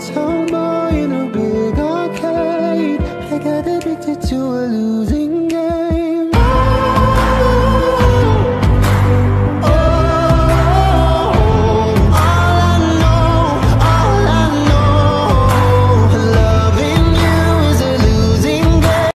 small town boy in a big arcade. I got addicted to a losing